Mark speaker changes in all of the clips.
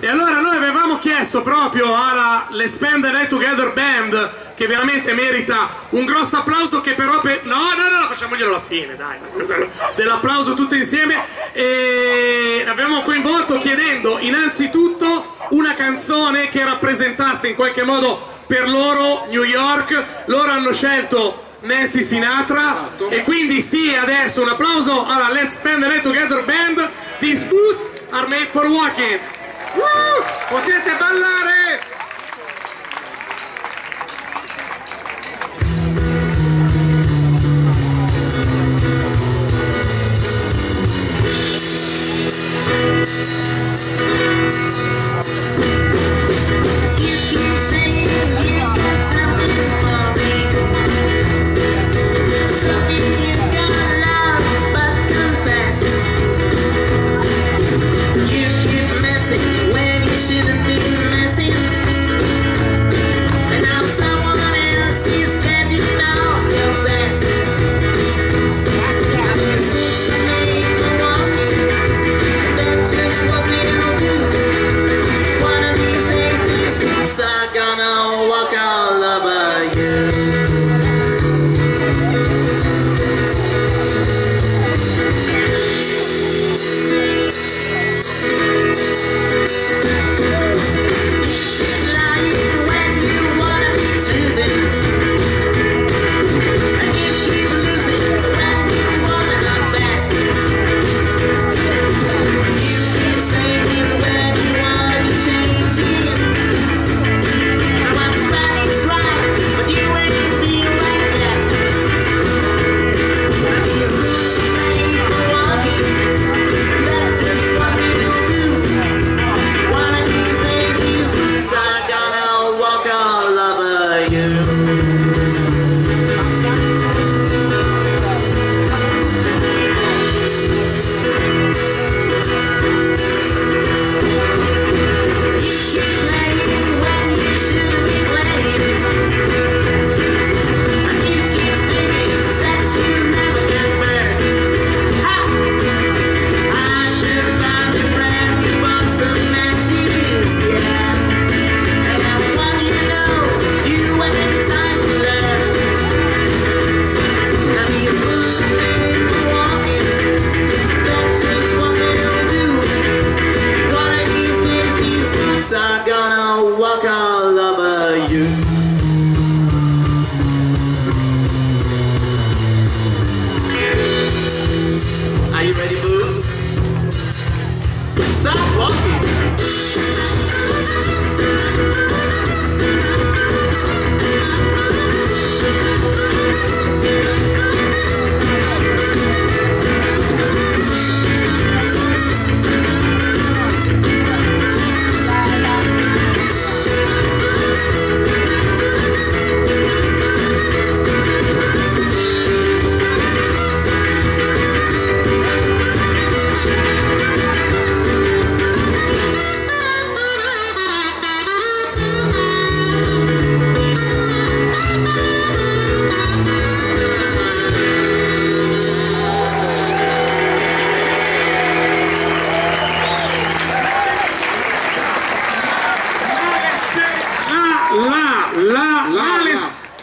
Speaker 1: E allora noi avevamo chiesto proprio alla Le Spend the Night Together Band, che veramente merita un grosso applauso, che però per... No, no, no, facciamoglielo alla fine, dai, dell'applauso tutti insieme. E l'abbiamo coinvolto chiedendo innanzitutto una canzone che rappresentasse in qualche modo per loro New York. Loro hanno scelto Nancy Sinatra e quindi sì, adesso un applauso alla Let's Spend the Night Together Band. These boots are made for walking.
Speaker 2: Potete ballare!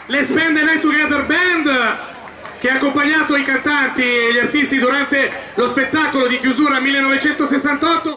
Speaker 1: Le Spend the Night Together Band che ha accompagnato i cantanti e gli artisti durante lo spettacolo di chiusura 1968